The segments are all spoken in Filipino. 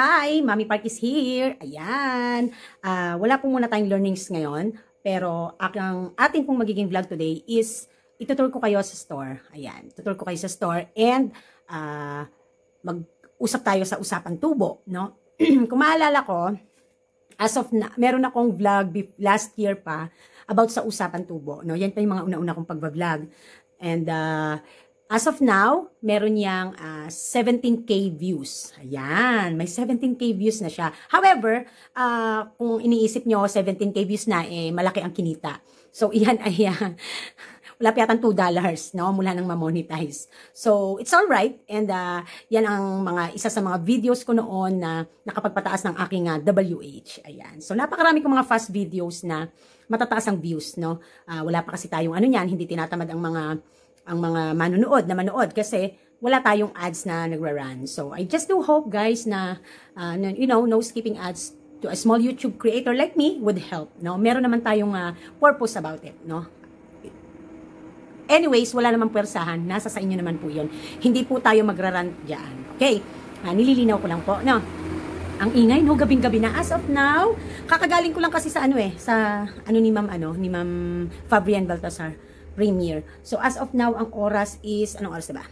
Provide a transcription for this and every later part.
Hi, Mami Park is here. Ayan. Uh, wala po muna tayong learnings ngayon. Pero ang ating pong magiging vlog today is itutur ko kayo sa store. Ayan. Tutur ko kayo sa store and uh, mag-usap tayo sa usapang tubo. No? Kung maalala ko, as of na, meron akong vlog last year pa about sa usapan tubo. No? Yan pa yung mga una-una kong pag-vlog. And uh, As of now, meron niyang uh, ah, 17k views. Ayan, may 17k views na siya. However, uh, kung iniisip nyo 17k views na, eh, malaki ang kinita. So, iyan ay, uh, wala pa yatang $2 dollars, no, mula nang ma-monetize. So, it's all right. And uh, yan ang mga, isa sa mga videos ko noon na nakapagpataas ng aking uh, WH. Ayan. So, napakarami kong mga fast videos na matataas ang views, no. Uh, wala pa kasi tayong ano yan, hindi tinatamad ang mga ang mga manonood na manood kasi wala tayong ads na nagra-run. So, I just do hope, guys, na, uh, you know, no skipping ads to a small YouTube creator like me would help, no? Meron naman tayong uh, purpose about it, no? Anyways, wala namang pwersahan. Nasa sa inyo naman po yun. Hindi po tayo magra-run dyan. Okay? Uh, nililinaw ko lang po, no? Ang ingay, no? Gabing-gabi na. As of now, kakagaling ko lang kasi sa ano eh, sa ano ni Ma'am, ano, ni Ma'am Fabrian Baltasar premiere. So, as of now, ang oras is, anong oras diba?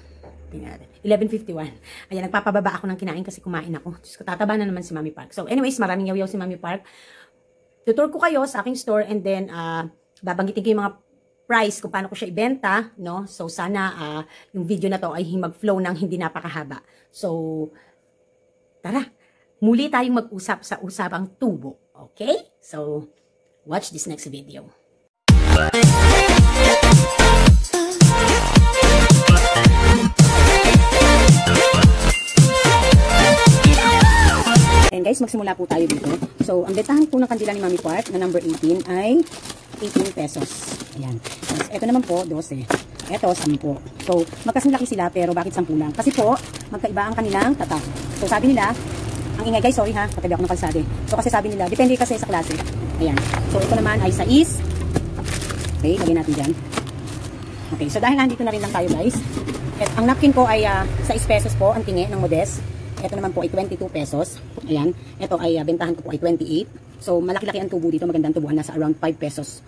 11.51. Ayan, nagpapababa ako ng kinain kasi kumain ako. Diyos ko, tataba na naman si Mami Park. So, anyways, maraming yaw-yaw si Mami Park. Tutur ko kayo sa aking store and then, uh, babanggitin ko yung mga price kung paano ko siya ibenta, no? So, sana uh, yung video na to ay mag-flow ng hindi napakahaba. So, tara, muli tayong mag-usap sa usapang tubo. Okay? So, watch this next video. And guys, magsimula po tayo dito. So, ang bentahan po ng kandila ni Mami Park na number 18 ay 18 pesos. Ayan. Tapos, ito naman po, 12. Ito, 10. So, magkasing laki sila, pero bakit 10 lang? Kasi po, magkaiba ang kanilang tatak. So, sabi nila, ang ingay guys, sorry ha, katabi ako ng kalsade. So, kasi sabi nila, depende kasi sa klase. Ayan. So, ito naman ay sa is. Okay, lagyan natin dyan. Okay, so dahil nandito na rin lang tayo guys. At ang napkin ko ay uh, sa 6 pesos po, ang tingi ng Modest. Ito naman po ay 22 pesos. Ayan. Ito ay uh, bentahan ko po ay 28. So, malaki-laki ang tubo dito. Magandang tubuhan. Nasa around 5 pesos.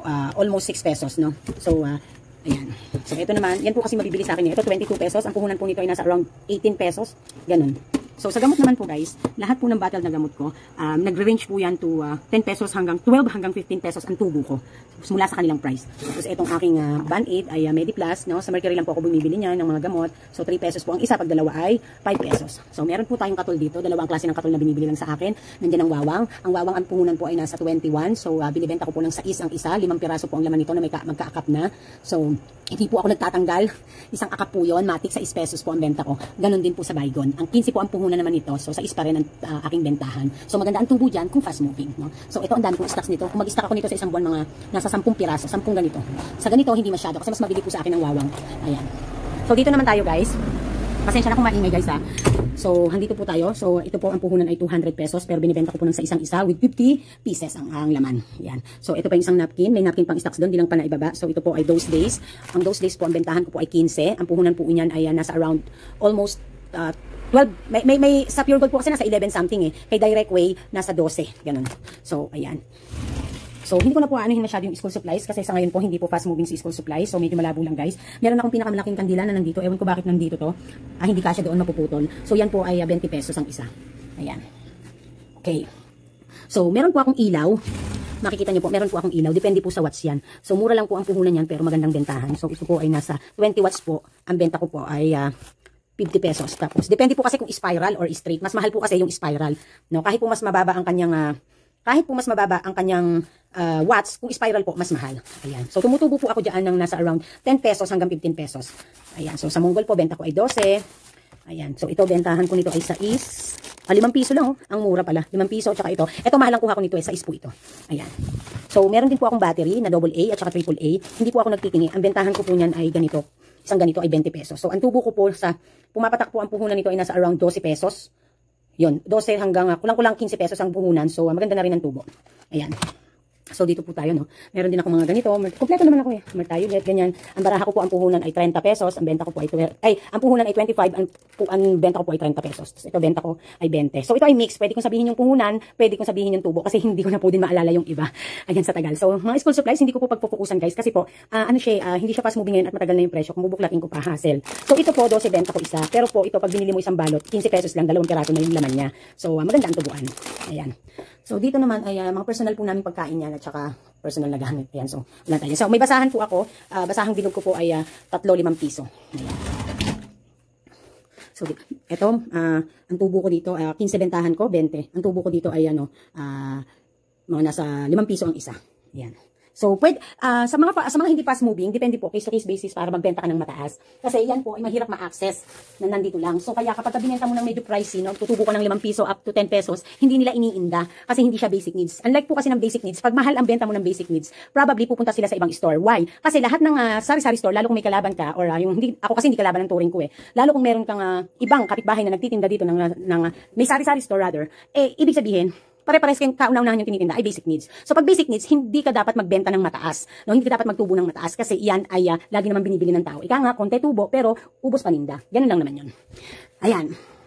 Uh, almost 6 pesos, no? So, uh, ayan. So, ito naman. Yan po kasi mabibili sa akin. Ito, 22 pesos. Ang puhunan po nito ay nasa around 18 pesos. Ganun. So, sa gamot naman po guys, lahat po ng bottle na gamot ko, um, nagre-range po yan to uh, 10 pesos hanggang 12 hanggang 15 pesos ang tubo ko. Mula sa kanilang price. Tapos itong aking uh, Band-Aid ay uh, Mediplus, no? Sa Mercury lang po ako bumibili niya ng mga gamot. So, 3 pesos po ang isa. Pag dalawa ay 5 pesos. So, meron po tayong katol dito. Dalawang klase ng katol na binibili lang sa akin. Nandiyan ang wawang. Ang wawang ang puhunan po ay nasa 21. So, uh, binibenta ko po ng 6 ang isa. Limang piraso po ang laman nito na may magkaakap na. So, hindi po ako nagtatanggal. Isang akap po yun. Matik sa 6 pesos po ang benta ko. Ganon din po sa Baygon. Ang 15 po ang puhunan naman nito. So, sa is pa rin ang uh, aking bentahan. So, maganda ang tubo dyan kung fast moving. No? So, ito ang dami kong stocks nito. Kung mag-stock ako nito sa isang buwan, mga nasa 10 piraso, 10 ganito. Sa ganito, hindi masyado kasi mas mabili po sa akin ng wawang. Ayan. So, dito naman tayo guys. Pasensya na kung maingay guys ha. So, handito po tayo. So, ito po ang puhunan ay 200 pesos pero binibenta ko po ng sa isang isa with 50 pieces ang, ang laman. Yan. So, ito pa yung isang napkin. May napkin pang stocks doon, di lang pa na ibaba. So, ito po ay those days. Ang those days po, ang bentahan ko po ay 15. Ang puhunan po niyan ay uh, nasa around almost uh, 12, may, may, may sa Pure Gold po kasi nasa 11 something eh. Kay Direct Way, nasa 12. Ganun. So, ayan. So, hindi ko na po anuhin masyado yung school supplies kasi sa ngayon po hindi po fast moving si school supplies. So, medyo malabo lang guys. Meron akong pinakamalaking kandila na nandito. Ewan ko bakit nandito to. Ah, hindi kasya doon mapuputol. So, yan po ay 20 ah, pesos ang isa. Ayan. Okay. So, meron po akong ilaw. Makikita niyo po, meron po akong ilaw. Depende po sa watts yan. So, mura lang po ang puhunan yan pero magandang bentahan. So, ito po ay nasa 20 watts po. Ang benta ko po ay uh, 50 pesos. Tapos, depende po kasi kung spiral or straight. Mas mahal po kasi yung spiral. No? Kahit po mas mababa ang kanyang uh, kahit po mas mababa ang kanyang uh, watts, kung spiral po, mas mahal. Ayan. So, tumutubo po ako dyan ng nasa around 10 pesos hanggang 15 pesos. Ayan. So, sa Mongol po, benta ko ay 12. Ayan. So, ito, bentahan ko nito ay sa is. Ah, 5 piso lang, oh. Ang mura pala. 5 piso, tsaka ito. Ito, mahal lang kuha ko nito, eh. Sa is po ito. Ayan. So, meron din po akong battery na double A at saka triple A. Hindi po ako nagtitingi. Ang bentahan ko po niyan ay ganito. Isang ganito ay 20 pesos. So, ang tubo ko po sa, pumapatak po ang puhunan nito ay nasa around 12 pesos. Yon, 12 hanggang uh, kulang-kulang 15 pesos ang puhunan. So, maganda na rin ang tubo. Ayan. So, dito po tayo, no? Meron din ako mga ganito. Kompleto naman ako eh. Martayulet, ganyan. Ang baraha ko po, ang puhunan ay 30 pesos. Ang benta ko po ay, ay ang puhunan ay 25. Ang, ang benta ko po ay 30 pesos. Tapos ito, benta ko ay 20. So, ito ay mix. Pwede kong sabihin yung puhunan, pwede kong sabihin yung tubo. Kasi hindi ko na po din maalala yung iba. Ayan sa tagal. So, mga school supplies, hindi ko po pagpupukusan guys. Kasi po, uh, ano siya, uh, hindi siya fast moving ngayon at matagal na yung presyo. Kung bubuklatin ko pa, hassle. So, ito po, 12 benta ko isa. Pero po, ito, pag binili mo isang balot, 15 pesos lang, dalawang piraso na yung laman niya. So, uh, maganda ang tubuan. Ayan. So, dito naman ay uh, mga personal po namin pagkain yan at saka personal na gamit. Ayan, so, wala tayo. So, may basahan po ako. Uh, basahang bilog ko po ay uh, 3-5 piso. So, ito, uh, ang tubo ko dito, uh, 15 bentahan ko, 20. Ang tubo ko dito ay ano, uh, mga nasa 5 piso ang isa. Ayan. So, pwede, uh, sa mga sa mga hindi fast moving, depende po case to case basis para magbenta ka ng mataas. Kasi yan po ay mahirap ma-access na nandito lang. So, kaya kapag binenta mo ng medyo pricey, no, tutubo ko ng 5 piso up to 10 pesos, hindi nila iniinda kasi hindi siya basic needs. Unlike po kasi ng basic needs, pag mahal ang benta mo ng basic needs, probably pupunta sila sa ibang store. Why? Kasi lahat ng uh, sari-sari store, lalo kung may kalaban ka or uh, yung hindi ako kasi hindi kalaban ng touring ko eh. Lalo kung meron kang uh, ibang kapitbahay na nagtitinda dito ng, ng uh, may sari-sari store rather, eh ibig sabihin, pare-pares kayong kauna-unahan yung tinitinda ay basic needs. So pag basic needs, hindi ka dapat magbenta ng mataas. No, hindi ka dapat magtubo ng mataas kasi iyan ay uh, lagi naman binibili ng tao. Ika nga, konti tubo pero ubos paninda. Ganun lang naman yun. Ayan.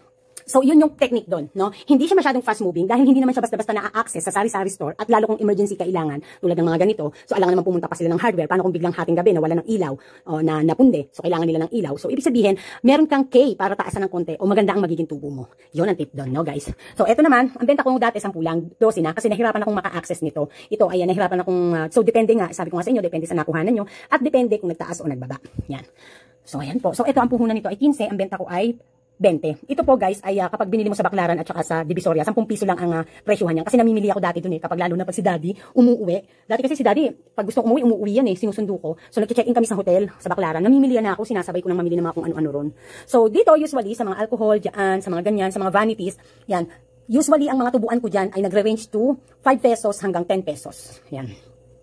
So, yun yung technique doon, no? Hindi siya masyadong fast moving dahil hindi naman siya basta-basta na-access sa sari-sari store at lalo kung emergency kailangan tulad ng mga ganito. So, alangan naman pumunta pa sila ng hardware. Paano kung biglang hating gabi na wala ng ilaw o na napunde? So, kailangan nila ng ilaw. So, ibig sabihin, meron kang K para taasan ng konti o maganda ang magiging tubo mo. Yun ang tip doon, no, guys? So, eto naman, ang benta ko dati 10 lang, 12 na kasi nahirapan akong maka-access nito. Ito, ayan, nahirapan akong, uh, so, depende nga, sabi ko nga sa inyo, depende sa nakuhanan nyo at depende kung nagtaas o nagbaba. Yan. So, ayan po. So, ito ang puhunan nito ay 15, ang benta ko ay 20. Ito po guys ay uh, kapag binili mo sa Baklaran at saka sa Divisoria, 10 piso lang ang uh, presyuhan niyan. Kasi namimili ako dati dun eh, kapag lalo na pag si daddy umuuwi. Dati kasi si daddy, pag gusto ko umuwi, umuwi yan eh, sinusundo ko. So nag-check in kami sa hotel sa Baklaran, namimili na ako, sinasabay ko nang mamili ng mga kung ano-ano ron. So dito usually sa mga alcohol, dyan, sa mga ganyan, sa mga vanities, yan, usually ang mga tubuan ko dyan ay nagre-range to 5 pesos hanggang 10 pesos. Yan.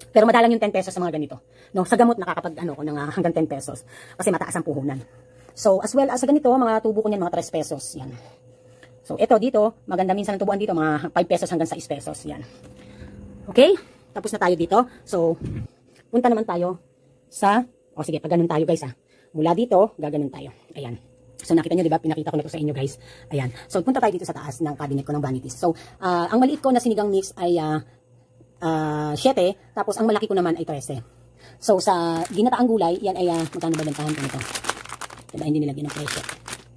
Pero madalang yung 10 pesos sa mga ganito. No, sa gamot nakakapag ano ko ng uh, hanggang 10 pesos kasi mataas ang puhunan. So, as well as ganito, mga tubo ko niyan, mga 3 pesos. Yan. So, ito dito, maganda minsan ang tubuan dito, mga 5 pesos hanggang 6 pesos. Yan. Okay? Tapos na tayo dito. So, punta naman tayo sa, o oh, sige, pag ganun tayo guys ha. Mula dito, gaganon tayo. Ayan. So, nakita nyo, di ba? Pinakita ko na to sa inyo, guys. Ayan. So, punta tayo dito sa taas ng cabinet ko ng vanities. So, uh, ang maliit ko na sinigang mix ay uh, uh, 7. Tapos, ang malaki ko naman ay 13. So, sa ginataang gulay, yan ay, uh, magkano ba bentahan ko nito? Diba, hindi nilagyan ng presyo.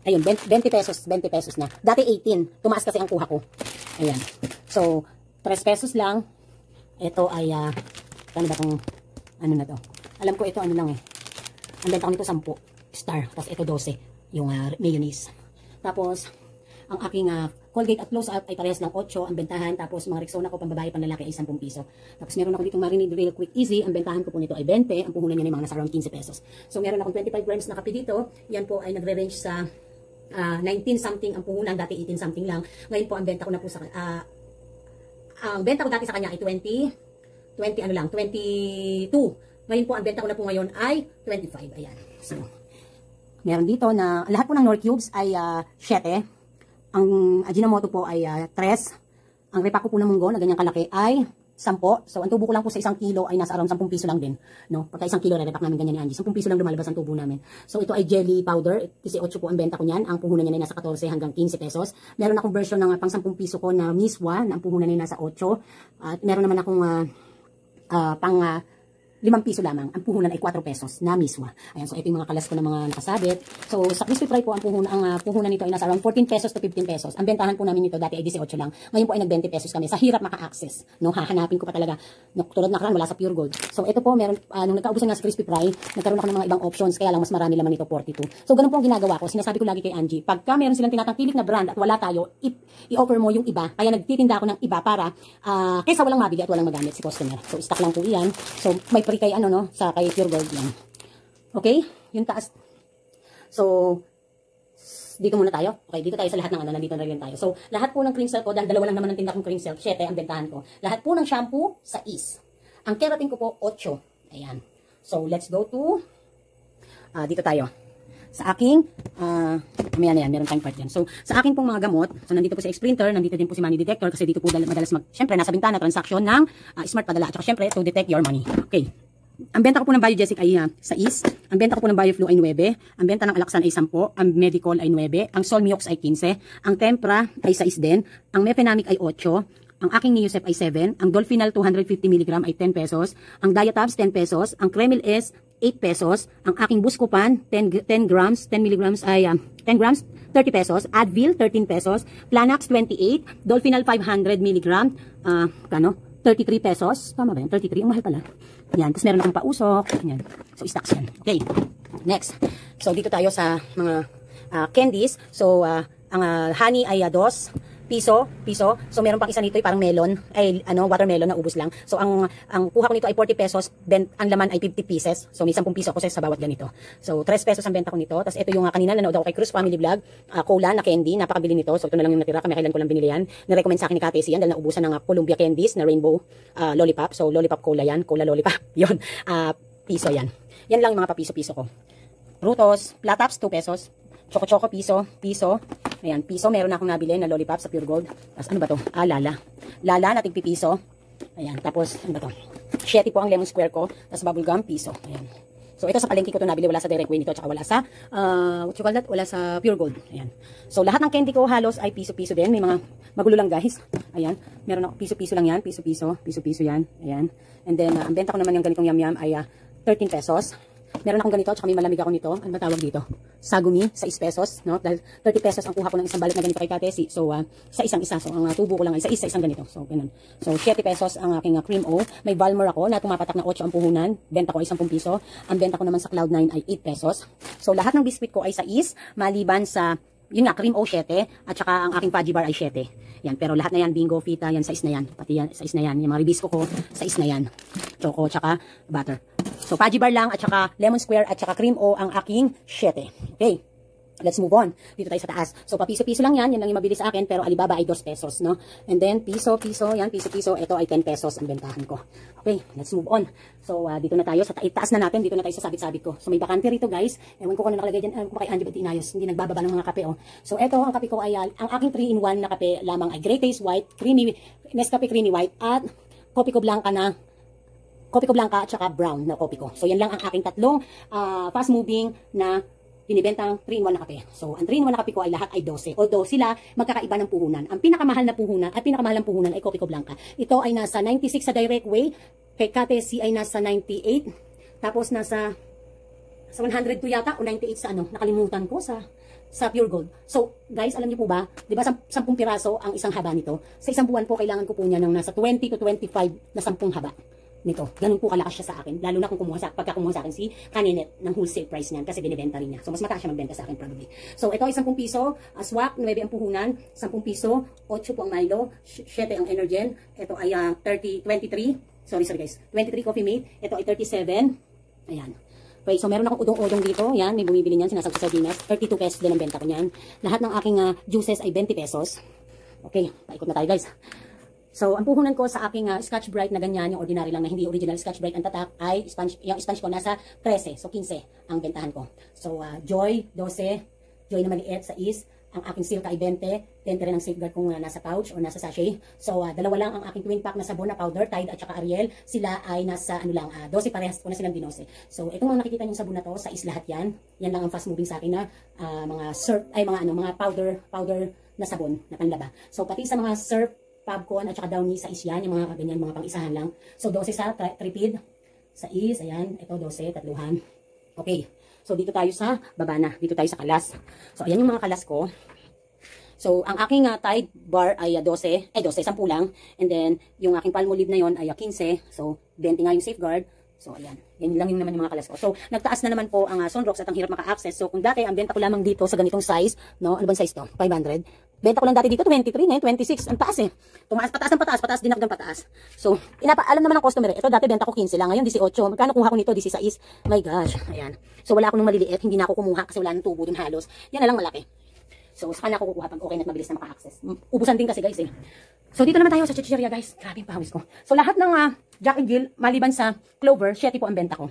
Ayun, 20 pesos, 20 pesos na. Dati 18, tumaas kasi ang kuha ko. Ayan. So, 3 pesos lang. Ito ay, uh, ano ba itong, ano na to? Alam ko ito ano lang eh. Ang benta ko nito 10 star. Tapos ito 12, yung uh, mayonnaise. Tapos, ang aking uh, Colgate at Close Up ay parehas ng 8 ang bentahan. Tapos mga Rexona ko pang babae, pang lalaki ay 10 piso. Tapos meron ako dito Marinade Real Quick Easy. Ang bentahan ko po nito ay 20. Ang puhunan niya ay mga nasa around 15 pesos. So meron akong 25 grams na kape dito. Yan po ay nagre-range sa uh, 19 something ang puhunan. Dati 18 something lang. Ngayon po ang benta ko na po sa... Uh, ang benta ko dati sa kanya ay 20. 20 ano lang, 22. Ngayon po ang benta ko na po ngayon ay 25. Ayan. So, meron dito na lahat po ng Nor Cubes ay uh, 7. Ang Ajinomoto po ay uh, ah, 3. Ang repako po ng munggo na ganyan kalaki ay 10. So, ang tubo ko lang po sa isang kilo ay nasa around 10 piso lang din. No? Pagka isang kilo, repak namin ganyan ni Angie. 10 piso lang lumalabas ang tubo namin. So, ito ay jelly powder. 18 po ang benta ko niyan. Ang puhunan niya ay nasa 14 hanggang 15 pesos. Meron akong version ng uh, pang 10 piso ko na miswa na ang puhunan niya nasa 8. At meron naman akong uh, uh, pang uh, 5 piso lamang. Ang puhunan ay 4 pesos na miswa. Ayan, so ito yung mga kalas ko na mga nakasabit. So sa crispy fry po, ang puhunan, ang uh, puhunan nito ay nasa around 14 pesos to 15 pesos. Ang bentahan po namin nito dati ay 18 lang. Ngayon po ay nag 20 pesos kami. Sa hirap maka-access. No, hahanapin ko pa talaga. No, tulad na karan, wala sa Pure Gold. So ito po, meron, uh, nung nagkaubusan nga sa crispy fry, nagkaroon ako ng mga ibang options. Kaya lang mas marami naman ito 42. So ganun po ang ginagawa ko. Sinasabi ko lagi kay Angie, pagka meron silang tinatangkilik na brand at wala tayo, i-offer mo yung iba. Kaya nagtitinda ako ng iba para uh, kaysa walang mabili at walang magamit si customer. So stock lang po iyan. So may free kay ano no, sa kay Pure Gold yan. Okay? Yung taas. So, dito muna tayo. Okay, dito tayo sa lahat ng ano, nandito na rin tayo. So, lahat po ng cream silk ko, dahil dalawa lang naman ang tinda kong cream silk, 7 ang bentahan ko. Lahat po ng shampoo, sa is. Ang keratin ko po, 8. Ayan. So, let's go to, uh, dito tayo. Sa aking, uh, mamaya na yan, meron tayong part yan. So, sa aking pong mga gamot, so nandito po si X-Printer, nandito din po si Money Detector, kasi dito po madalas mag, syempre, nasa bintana, transaction ng uh, smart padala, at syempre, to detect your money. Okay. Ang benta ko po ng Biogesic ay uh, 6, ang benta ko po ng Bioflu ay 9, ang benta ng Alaxan ay 10, ang Medicol ay 9, ang Solmiox ay 15, ang Tempra ay 6 din, ang Mefenamic ay 8, ang aking Neosep ay 7, ang Dolphinal 250 mg ay 10 pesos, ang Diatabs 10 pesos, ang Kremil S 8 pesos, ang aking Buscopan 10, 10 grams, 10 mg ay uh, 10 grams 30 pesos, Advil 13 pesos, Planax 28, Dolphinal 500 mg, uh, kano? 33 pesos. Tama ba yan? 33. Ang mahal pala. Yan. Tapos meron akong pausok. Yan. So, stocks yan. Okay. Next. So, dito tayo sa mga uh, candies. So, uh, ang uh, honey ay uh, dos piso, piso. So meron pang isa nito ay parang melon, ay ano, watermelon na ubos lang. So ang ang kuha ko nito ay 40 pesos, ben, ang laman ay 50 pieces. So may 10 piso ako sa, bawat ganito. So 3 pesos ang benta ko nito. Tapos ito yung uh, kanina nanood ako kay Cruz Family Vlog, uh, cola na candy, napakabili nito. So ito na lang yung natira, kami kailan ko lang binili yan. Ni-recommend sa akin ni Kate yan dahil naubusan ng uh, Columbia candies na rainbow uh, lollipop. So lollipop cola yan, cola lollipop. 'Yon. Uh, piso yan. Yan lang mga papiso-piso ko. Rutos, platops 2 pesos. Choco Choco piso, piso. Ayan, piso. Meron akong nabili na lollipop sa Pure Gold. Tapos ano ba to? Ah, lala. Lala na tigpipiso. Ayan, tapos ano ba to? Shetty po ang lemon square ko. Tapos bubble gum, piso. Ayan. So ito sa palengke ko to nabili, wala sa direct way nito, tsaka wala sa, uh, what you call that? Wala sa pure gold. Ayan. So lahat ng candy ko halos ay piso-piso din. May mga magulo lang guys. Ayan. Meron ako piso-piso lang yan, piso-piso, piso-piso yan. Ayan. And then, uh, ang benta ko naman yung ganitong yam-yam ay uh, 13 pesos. Meron akong ganito, tsaka may malamig ako nito. Ano ba tawag dito? Sagumi, sa 6 pesos, no? Dahil 30 pesos ang kuha ko ng isang balot na ganito kay Katesi. So, uh, sa isang isa. So, ang uh, tubo ko lang ay sa isa, isang ganito. So, ganun. So, 7 pesos ang aking uh, cream O. May Valmor ako na tumapatak na 8 ang puhunan. Benta ko ay 10 piso. Ang benta ko naman sa Cloud9 ay 8 pesos. So, lahat ng biscuit ko ay sa is, maliban sa yun nga, cream o 7, at saka ang aking fudgy bar ay 7. Yan, pero lahat na yan, bingo, fita, yan, size na yan. Pati yan, size na yan. Yung mga ribisco ko, size na yan. Choco, tsaka butter. So, fudgy bar lang, at saka lemon square, at saka cream o ang aking 7. Okay. Let's move on. Dito tayo sa taas. So, papiso-piso lang yan. Yan lang yung mabili sa akin. Pero Alibaba ay 2 pesos, no? And then, piso-piso. Yan, piso-piso. Ito ay 10 pesos ang bentahan ko. Okay, let's move on. So, uh, dito na tayo. Sa taas na natin. Dito na tayo sa sabit-sabit ko. So, may bakante rito, guys. Ewan ko kung ano nakalagay dyan. Ewan ko kay Andy Ba't inayos. Hindi nagbababa ng mga kape, oh. So, ito, ang kape ko ay, uh, ang aking 3-in-1 na kape lamang ay Great Taste White, Creamy, Nescafe Creamy White, at Kopi ko Blanca na kopi ko blanca at saka brown na kopi ko. So, yan lang ang aking tatlong uh, fast-moving na binibentang 3-in-1 na kape. So, ang 3-in-1 na kape ko ay lahat ay 12. Although sila magkakaiba ng puhunan. Ang pinakamahal na puhunan at pinakamahal ng puhunan ay Kopi Ko Blanca. Ito ay nasa 96 sa direct way. Kay Kate C ay nasa 98. Tapos nasa sa 102 yata o 98 sa ano, nakalimutan ko sa sa pure gold. So, guys, alam niyo po ba, 'di ba 10 piraso ang isang haba nito? Sa isang buwan po kailangan ko po niya ng nasa 20 to 25 na 10 haba nito. Ganun po kalakas siya sa akin. Lalo na kung kumuha sa, pagka kumuha sa akin si Kaninet ng wholesale price niyan kasi binibenta rin niya. So, mas mataas siya magbenta sa akin probably. So, ito ay 10 piso, uh, swap, 9 ang puhunan, 10 piso, 8 po ang Milo, 7 ang Energen, ito ay uh, 30, 23, sorry, sorry guys, 23 Coffee Mate, ito ay 37, ayan. Okay, so meron akong udong-udong dito. Yan, may bumibili niyan, sinasag sa sardinas. 32 pesos din ang benta ko niyan. Lahat ng aking uh, juices ay 20 pesos. Okay, paikot na tayo guys. So, ang puhunan ko sa aking uh, Scotch Brite na ganyan, yung ordinary lang na hindi original Scotch Brite ang tatak, ay sponge, yung sponge ko nasa 13, so 15 ang bentahan ko. So, uh, Joy, 12, Joy na maliit sa is, ang aking Silka ay 20, 20 rin ang safeguard kung uh, nasa pouch o nasa sachet. So, uh, dalawa lang ang aking twin pack na sabon na powder, Tide at saka Ariel. Sila ay nasa ano lang, uh, 12 parehas ko na silang dinose. So, itong mga nakikita niyo sabon na to, sa is lahat yan. Yan lang ang fast moving sa akin na uh, mga surf, ay mga ano, mga powder, powder na sabon na panlaba. So, pati sa mga surf Fabcon at saka Downy sa is yan, yung mga ganyan, mga pang-isahan lang. So, 12 sa tri tripid, sa is, ayan, ito 12, tatluhan. Okay, so dito tayo sa baba na, dito tayo sa kalas. So, ayan yung mga kalas ko. So, ang aking uh, Tide bar ay uh, 12, eh 12, 10 lang. And then, yung aking Palmolive na yon ay uh, 15. So, 20 nga yung safeguard. So, ayan. Yan lang yung naman yung mga kalas ko. So, nagtaas na naman po ang uh, Sunrocks at ang hirap maka-access. So, kung dati, ang benta ko lamang dito sa ganitong size, no? Ano bang size to? 500. Benta ko lang dati dito 23, ngayon 26. Ang taas eh. Tumaas, pataas ng pataas, pataas din hanggang pataas. So, inapa, alam naman ng customer eh. Ito dati benta ko 15 lang, ngayon 18. Magkano kuha ko nito? 16. My gosh. Ayan. So, wala ako nung maliliit. Hindi na ako kumuha kasi wala nang tubo dun halos. Yan na lang malaki. So, saka na ako kukuha pag okay na at mabilis na maka-access. Ubusan din kasi guys eh. So, dito naman tayo sa chichiria guys. Grabe yung pahawis ko. So, lahat ng uh, Jack and Jill, maliban sa Clover, 7 po ang benta ko.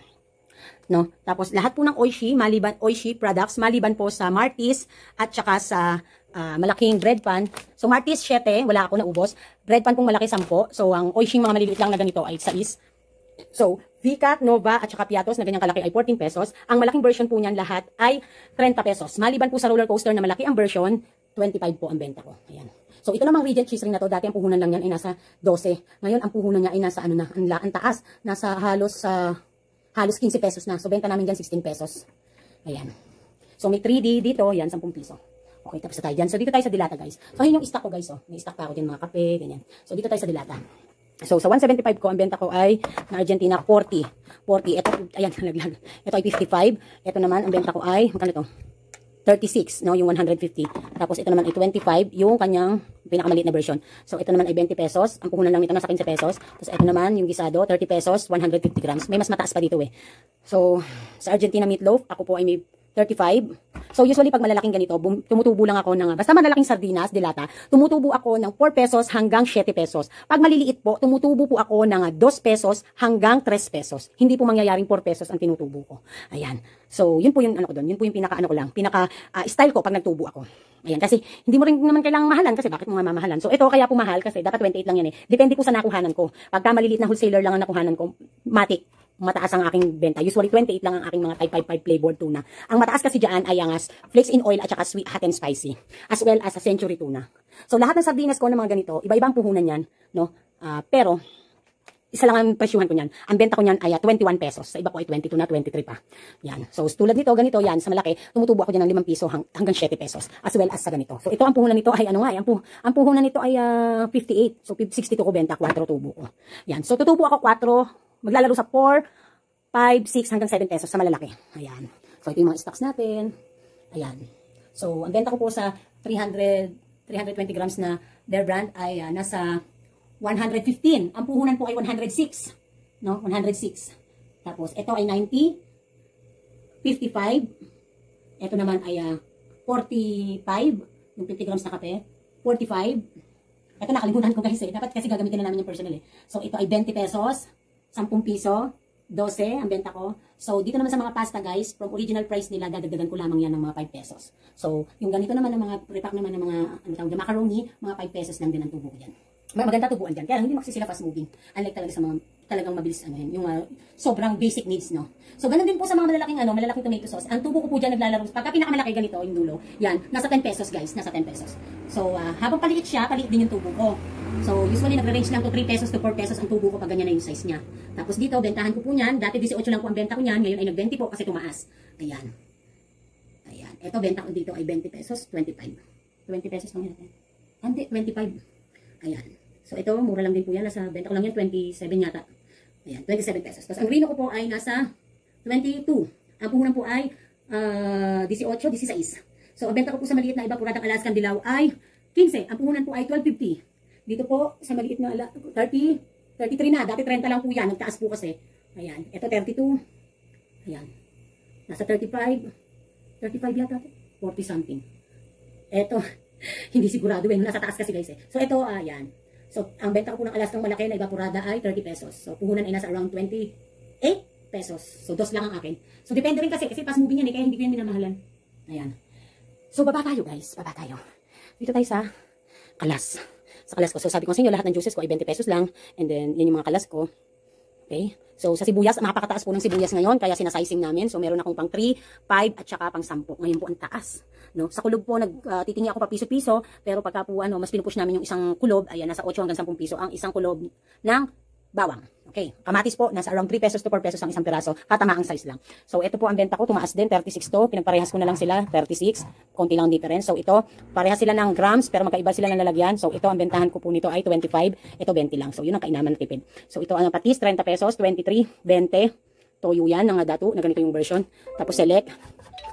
no? Tapos lahat po ng Oishi, maliban Oishi products, maliban po sa Martis at saka sa uh, malaking bread pan. So Martis 7, wala ako naubos. Bread pan pong malaki 10. So ang Oishi mga maliliit lang na ganito ay 6. So, VCAT, Nova at saka Piatos na ganyang kalaki ay 14 pesos. Ang malaking version po niyan lahat ay 30 pesos. Maliban po sa roller coaster na malaki ang version, 25 po ang benta ko. Ayan. So ito namang Regent cheese ring na to, dati ang puhunan lang yan ay nasa 12. Ngayon ang puhunan niya ay nasa ano na, ang, ang taas, nasa halos uh, halos 15 pesos na. So benta namin diyan 16 pesos. Ayan. So may 3D dito, yan 10 piso. Okay, tapos na tayo dyan. So dito tayo sa dilata guys. So yun yung stock ko guys. Oh. May stock pa ako din mga kape, ganyan. So dito tayo sa dilata. So, sa 175 ko, ang benta ko ay na Argentina 40. 40. Ito, ayan, nalaglag. Ito ay 55. Ito naman, ang benta ko ay, magkano ito? 36, no, yung 150. Tapos ito naman ay 25, yung kanyang pinakamaliit na version. So ito naman ay 20 pesos. Ang puhunan lang nito nasa 15 pesos. Tapos ito naman yung gisado, 30 pesos, 150 grams. May mas mataas pa dito eh. So sa Argentina meatloaf, ako po ay may 35. So usually pag malalaking ganito, bum, tumutubo lang ako ng, basta malalaking sardinas, dilata, tumutubo ako ng 4 pesos hanggang 7 pesos. Pag maliliit po, tumutubo po ako ng 2 pesos hanggang 3 pesos. Hindi po mangyayaring 4 pesos ang tinutubo ko. Ayan. So yun po yung ano ko doon, yun po yung pinaka ano ko lang, pinaka uh, style ko pag nagtubo ako. Ayan, kasi hindi mo rin naman kailangang mahalan kasi bakit mo nga mamahalan? So ito kaya po mahal kasi dapat 28 lang yan eh. Depende po sa nakuhanan ko. Pagka maliliit na wholesaler lang ang nakuhanan ko, matik mataas ang aking benta. Usually 28 lang ang aking mga type 55 flavor tuna. Ang mataas kasi diyan ay ang flakes in oil at saka sweet hot and spicy. As well as a century tuna. So lahat ng sardinas ko ng mga ganito, iba-ibang puhunan yan, no? Uh, pero isa lang ang presyuhan ko niyan. Ang benta ko niyan ay 21 pesos. Sa iba po ay 22 na, 23 pa. Yan. So, tulad nito, ganito, yan, sa malaki, tumutubo ako diyan ng 5 piso hang, hanggang 7 pesos. As well as sa ganito. So, ito ang puhunan nito ay ano nga, eh, ang, puh ang puhunan nito ay uh, 58. So, 62 ko benta, 4 tubo ko. Yan. So, tutubo ako 4, maglalaro sa 4, 5, 6 hanggang 7 pesos sa malalaki. Ayan. So, ito yung mga stocks natin. Ayan. So, ang benta ko po sa 300, 320 grams na Bear Brand ay uh, nasa 115. Ang puhunan po ay 106. No? 106. Tapos, ito ay 90. 55. Ito naman ay uh, 45. Yung 50 grams na kape. 45. Ito nakalimutan ko guys eh. Dapat kasi gagamitin na namin yung personal eh. So, ito ay 20 pesos. 10 piso. 12 ang benta ko. So, dito naman sa mga pasta guys, from original price nila, dadagdagan ko lamang yan ng mga 5 pesos. So, yung ganito naman ng mga repack naman ng mga ano tawag, macaroni, mga 5 pesos lang din ang tubo ko dyan. Maganda tubuan dyan. Kaya hindi mo kasi sila fast moving. Unlike talaga sa mga talagang mabilis ano yun, yung uh, sobrang basic needs, no? So, ganun din po sa mga malalaking ano, malalaking tomato sauce. Ang tubo ko po dyan naglalaro. Pagka pinakamalaki ganito, yung dulo, yan, nasa 10 pesos guys, nasa 10 pesos. So, uh, habang paliit siya, paliit din yung tubo ko. So, usually nagre-range lang to 3 pesos to 4 pesos ang tubo ko pag ganyan na yung size niya. Tapos dito, bentahan ko po niyan. Dati 18 lang po ang benta ko niyan. Ngayon ay nag-20 po kasi tumaas. Ayan. Ayan. Ito, benta ko dito ay 20 pesos, 25. 20 pesos lang yan. Hindi, 25. Ayan. So, ito, mura lang din po yan. Nasa benta ko lang yan, 27 yata. Ayan, 27 pesos. Tapos ang rino ko po ay nasa 22. Ang puhunan po ay uh, 18, 16. So, ang benta ko po sa maliit na iba, puradang Alaskan Dilaw ay 15. Ang puhunan po ay 12.50. Dito po, sa maliit na 30, 33 na. Dati 30 lang po yan. Nagtaas po kasi. Ayan. Ito 32. Ayan. Nasa 35. 35 yata. 40 something. Ito, hindi sigurado eh. Nasa taas kasi guys eh. So, ito, ayan. So, ang benta ko po ng alaskang malaki na evaporada ay 30 pesos. So, puhunan ay nasa around 28 pesos. So, dos lang ang akin. So, depende rin kasi, kasi fast moving yan eh, kaya hindi ko yan minamahalan. Ayan. So, baba tayo guys, baba tayo. Dito tayo sa kalas. Sa kalas ko. So, sabi ko sa inyo, lahat ng juices ko ay 20 pesos lang. And then, yan yung mga kalas ko. Okay? So, sa sibuyas, napakataas po ng sibuyas ngayon, kaya sinasizing namin. So, meron akong pang 3, 5, at saka pang 10. Ngayon po ang taas. No? Sa kulob po, nagtitingi uh, ako pa piso-piso, pero pagka po, ano, mas pinupush namin yung isang kulob, ayan, nasa 8 hanggang 10 piso ang isang kulob ng bawang. Okay, kamatis po, nasa around 3 pesos to 4 pesos ang isang piraso, katama ang size lang. So, ito po ang benta ko, tumaas din, 36 to, pinagparehas ko na lang sila, 36, konti lang difference. So, ito, parehas sila ng grams, pero magkaiba sila ng lalagyan. So, ito, ang bentahan ko po nito ay 25, ito 20 lang. So, yun ang kainaman na tipid. So, ito ang patis, 30 pesos, 23, 20, toyo yan, ng datu, na ganito yung version. Tapos, select,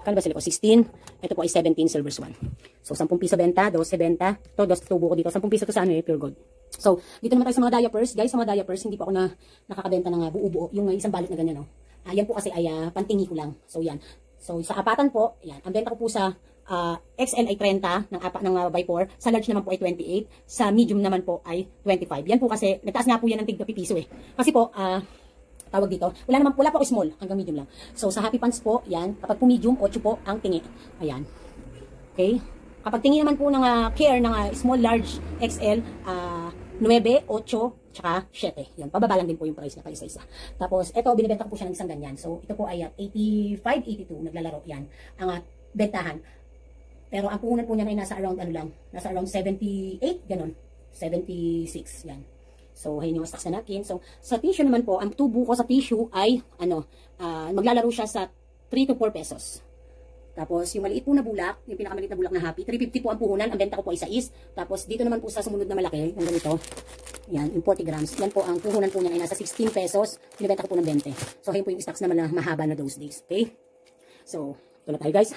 kano ba sila ko? 16, ito po ay 17 silver swan. So, 10 piso benta, 12 benta, to, 2 tubo ko dito, 10 piso to sa ano eh, pure gold. So, dito naman tayo sa mga diapers. Guys, sa mga diapers, hindi pa ako na nakakabenta ng uh, buo-buo. Yung uh, isang balot na ganyan, no? Uh, yan po kasi ay uh, pantingi ko lang. So, yan. So, sa apatan po, yan. Ang benta ko po sa uh, XL ay 30 ng apa ng uh, by 4. Sa large naman po ay 28. Sa medium naman po ay 25. Yan po kasi, nagtaas nga po yan ng tigpa piso eh. Kasi po, uh, tawag dito. Wala naman, wala po ako small, hanggang medium lang. So, sa Happy Pants po, yan, kapag po medium, 8 po ang tingi. Ayan. Okay? Kapag tingi naman po ng uh, care ng uh, small, large, XL, uh, 9, 8, tsaka 7. Yan, pababa lang din po yung price na pa isa-isa. Tapos, ito, binibenta ko po siya ng isang ganyan. So, ito po ay uh, 85, 82, naglalaro yan. Ang uh, bentahan. Pero ang puhunan po niya ay nasa around, ano lang, nasa around 78, ganun. 76, yan. So, ayun yung stocks na napkin. So, sa tissue naman po, ang tubo ko sa tissue ay, ano, uh, maglalaro siya sa 3 to 4 pesos. Tapos, yung maliit po na bulak, yung pinakamaliit na bulak na happy, 350 po ang puhunan, ang benta ko po ay 6. Tapos, dito naman po sa sumunod na malaki, yung ganito, yan, yung 40 grams. Yan po, ang puhunan po niya ay nasa 16 pesos, pinibenta ko po ng 20. So, ayun po yung stocks naman na mahaba na those days. Okay? So, ito na tayo guys.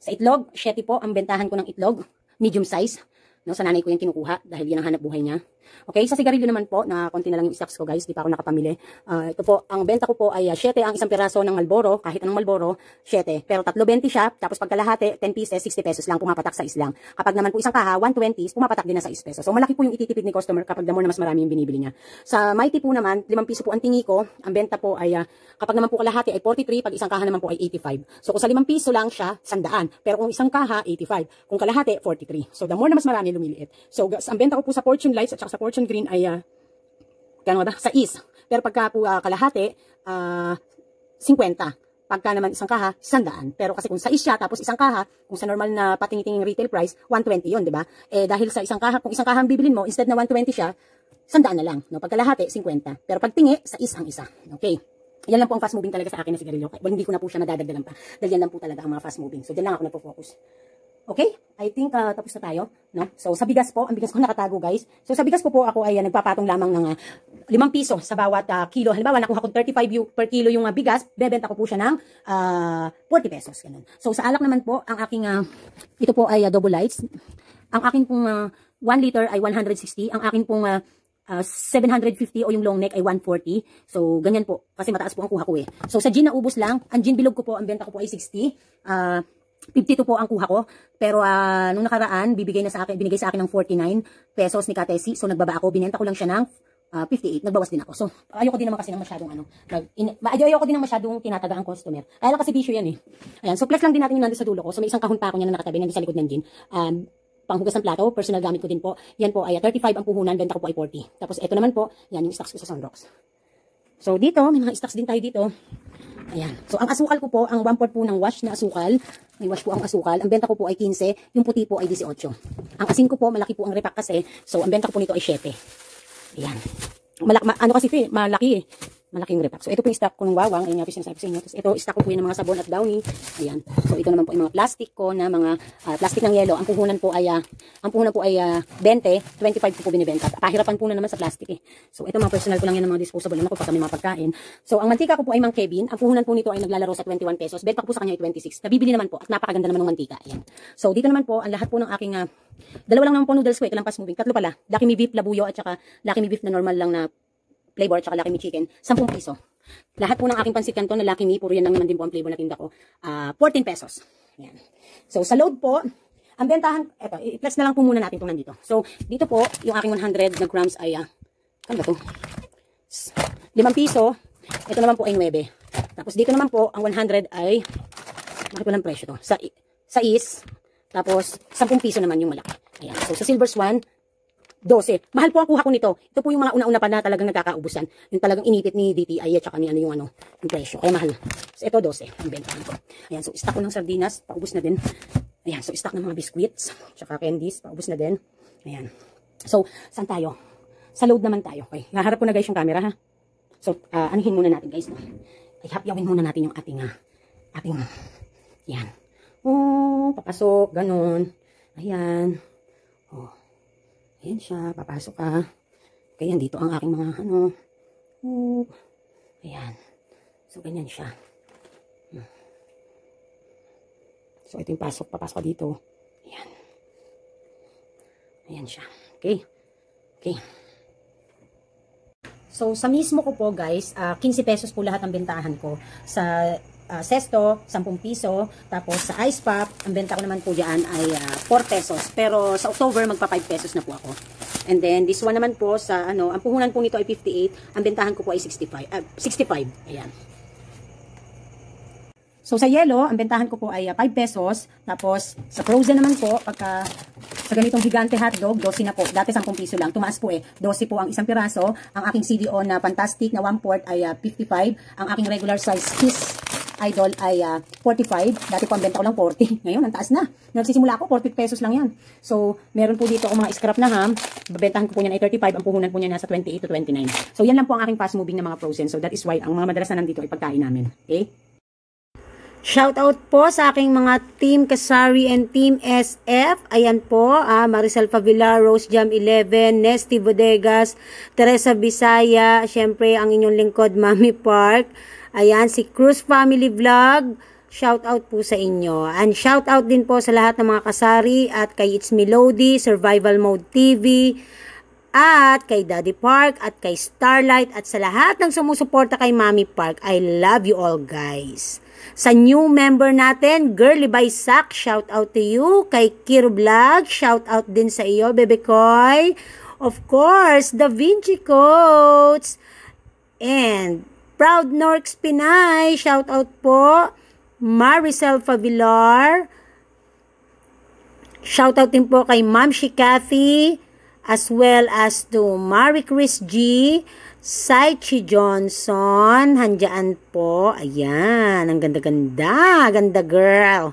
Sa itlog, 7 po, ang bentahan ko ng itlog, medium size. No, sa nanay ko yung kinukuha dahil yan ang hanap buhay niya. Okay, sa sigarilyo naman po, na konti na lang yung stocks ko guys, di pa ako nakapamili. Uh, ito po, ang benta ko po ay uh, ah, 7 ang isang piraso ng Malboro, kahit anong Malboro, 7. Pero 3.20 siya, tapos pagkalahati, 10 pieces, 60 pesos lang pumapatak sa islang. Kapag naman po isang kaha, 120, pumapatak din na sa 6 pesos. So malaki po yung ititipid ni customer kapag the more na mas marami yung binibili niya. Sa Mighty po naman, 5 piso po ang tingi ko, ang benta po ay, uh, kapag naman po kalahati ay 43, pag isang kaha naman po ay 85. So kung sa 5 piso lang siya, 100. Pero kung isang kaha, 85. Kung kalahati, 43. So the more na mas marami, lumiliit. So ang benta ko po sa Fortune Lights at saka sa Fortune Green ay uh, ba? Sa is. Pero pagka po uh, kalahati, uh, ah, 50. Pagka naman isang kaha, 100. Pero kasi kung sa is siya, tapos isang kaha, kung sa normal na patingitinging retail price, 120 yun, di ba? Eh dahil sa isang kaha, kung isang kaha bibilin mo, instead na 120 siya, 100 na lang. No? Pagkalahati, 50. Pero pag tingi, sa is ang isa. Okay? Yan lang po ang fast moving talaga sa akin na sigarilyo. Well, hindi ko na po siya madadagdagan pa. Dahil yan lang po talaga ang mga fast moving. So, dyan lang ako nagpo-focus. Okay? I think uh, tapos na tayo. No? So, sa bigas po, ang bigas ko nakatago guys. So, sa bigas ko po ako ay uh, nagpapatong lamang ng uh, 5 piso sa bawat uh, kilo. Halimbawa, nakuha ko 35 per kilo yung uh, bigas, bebenta ko po siya ng uh, 40 pesos. Ganun. So, sa alak naman po, ang aking, uh, ito po ay uh, double lights. Ang akin pong uh, 1 liter ay 160. Ang akin pong uh, uh, 750 o yung long neck ay 140. So, ganyan po. Kasi mataas po ang kuha ko eh. So, sa gin na ubos lang, ang gin bilog ko po, ang benta ko po ay 60. Uh, 52 po ang kuha ko. Pero uh, nung nakaraan, bibigay na sa akin, binigay sa akin ng 49 pesos ni Katesi. So nagbaba ako, binenta ko lang siya ng uh, ah, 58. Nagbawas din ako. So ayoko din naman kasi ng masyadong ano, nag, ayoko din ng masyadong tinataga ang customer. Kaya lang kasi bisyo yan eh. Ayan, so plus lang din natin yung nandun sa dulo ko. So may isang kahon pa ako niya na nakatabi, nandun sa likod ng gin. Um, panghugas ng plato, personal gamit ko din po. Yan po ay 35 ang puhunan, benta ko po ay 40. Tapos ito naman po, yan yung stocks ko sa Sunrocks. So dito, may mga stocks din tayo dito. Ayan. So, ang asukal ko po, ang 1 po ng wash na asukal. May wash po ang asukal. Ang benta ko po ay 15. Yung puti po ay 18. Ang asin ko po, malaki po ang repack kasi. So, ang benta ko po nito ay 7. Ayan. Malak ma ano kasi ito eh, malaki eh malaking repack. So, ito po yung stock ko ng wawang. Ayun nga po sinasabi sa inyo. Tapos, ito, stock ko po yung mga sabon at downy. Ayan. So, ito naman po yung mga plastic ko na mga uh, plastic ng yelo. Ang puhunan po ay, uh, ang puhunan po ay uh, 20, 25 po po binibenta. Pahirapan po na naman sa plastic eh. So, ito mga personal ko lang yan ng mga disposable naman ko pag kami mga pagkain. So, ang mantika ko po ay mang Kevin. Ang puhunan po nito ay naglalaro sa 21 pesos. Benta ko po sa kanya ay 26. Nabibili naman po at napakaganda naman ng mantika. Ayan. So, dito naman po, ang lahat po ng aking uh, dalawa lang naman po noodles ko. Lang fast moving. Tatlo pala. Lucky Me Beef Labuyo at saka Lucky Me Beef na normal lang na flavor at saka Lucky Me Chicken. 10 piso. Lahat po ng aking pansit canton na Lucky Me, puro yan lang naman din po ang flavor na tinda ko. Uh, ah, 14 pesos. Yan. So, sa load po, ang bentahan, eto, i-plus na lang po muna natin itong nandito. So, dito po, yung aking 100 na grams ay, uh, ano ba to? 5 piso. Ito naman po ay 9. Tapos dito naman po, ang 100 ay, bakit walang presyo to? Sa, sa is, tapos 10 piso naman yung malaki. Ayan. So, sa silver swan, 12. Mahal po ang kuha ko nito. Ito po yung mga una-una pa na talagang nagkakaubusan. Yung talagang inipit ni DTI at saka ni ano yung ano, yung presyo. Kaya mahal. So ito 12 ang bentahan ko. Ayan, so stock ko ng sardinas, paubos na din. Ayan, so stock ng mga biscuits, tsaka candies, paubos na din. Ayan. So, saan tayo? Sa load naman tayo. Okay, haharap ko na guys yung camera ha. So, uh, anihin muna natin guys. No? Ay, hapyawin muna natin yung ating, uh, ating, yan. Oh, papasok, ganun. Ayan. Oh. Ayan siya, papasok ka. Kaya dito ang aking mga ano. Oh, ayan. So, ganyan siya. Hmm. So, ito yung pasok. Papasok ka dito. Ayan. Ayan siya. Okay. Okay. So, sa mismo ko po guys, uh, ah, 15 pesos po lahat ang bentahan ko. Sa uh, sesto, 10 piso. Tapos sa ice pop, ang benta ko naman po diyan ay uh, ah, 4 pesos. Pero sa October, magpa 5 pesos na po ako. And then, this one naman po sa, ano, ang puhunan po nito ay 58. Ang bentahan ko po ay 65. Uh, 65. Ayan. So, sa yellow, ang bentahan ko po ay uh, 5 pesos. Tapos, sa frozen naman po, pagka sa ganitong gigante hotdog, 12 na po. Dati 10 piso lang. Tumaas po eh. 12 po ang isang piraso. Ang aking CDO na Fantastic na 1 quart ay uh, 55. Ang aking regular size Kiss Idol ay uh, 45. Dati po ang benta ko lang 40. Ngayon, ang taas na. Nagsisimula ako, 40 pesos lang yan. So, meron po dito ako mga scrap na ham. Babentahan ko po niyan ay 35. Ang puhunan po niya nasa 28 to 29. So, yan lang po ang aking fast moving na mga frozen. So, that is why ang mga madalas na nandito ay pagkain namin. Okay? Shout out po sa aking mga Team Kasari and Team SF. Ayan po, ah, Maricel Favila, Rose Jam 11, Nesty Bodegas, Teresa Bisaya, syempre ang inyong lingkod, Mami Park. Ayan, si Cruz Family Vlog. Shout out po sa inyo. And shout out din po sa lahat ng mga kasari at kay It's Melody, Survival Mode TV, at kay Daddy Park at kay Starlight at sa lahat ng sumusuporta kay Mami Park. I love you all guys. Sa new member natin, Girly by Sack, shout out to you. Kay Kiro Vlog, shout out din sa iyo, Bebe Koy. Of course, Da Vinci Coats. And Proud Norks Pinay, shout out po. Maricel Favilar. Shout out din po kay Ma'am Shikathi as well as to Marie Chris G. Saichi Johnson, handyan po. Ayan, ang ganda-ganda. Ganda girl.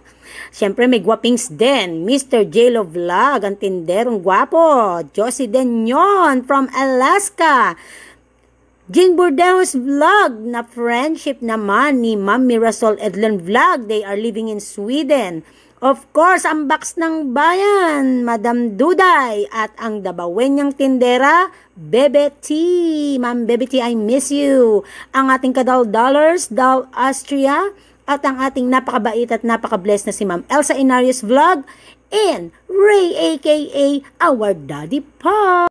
Siyempre, may guwapings din. Mr. J-Lo Vlog, ang tinderong gwapo. Josie Denyon from Alaska. Jing Bordeaux's vlog na friendship naman ni Ma'am Mirasol Edlin Vlog. They are living in Sweden. Of course, ang box ng bayan, Madam Duday, at ang dabawenyang tindera, Bebe T. Ma'am Bebe T, I miss you. Ang ating kadal dollars, Dal Austria, at ang ating napakabait at napaka-blessed na si Ma'am Elsa Inarius Vlog, and Ray aka our Daddy Pop.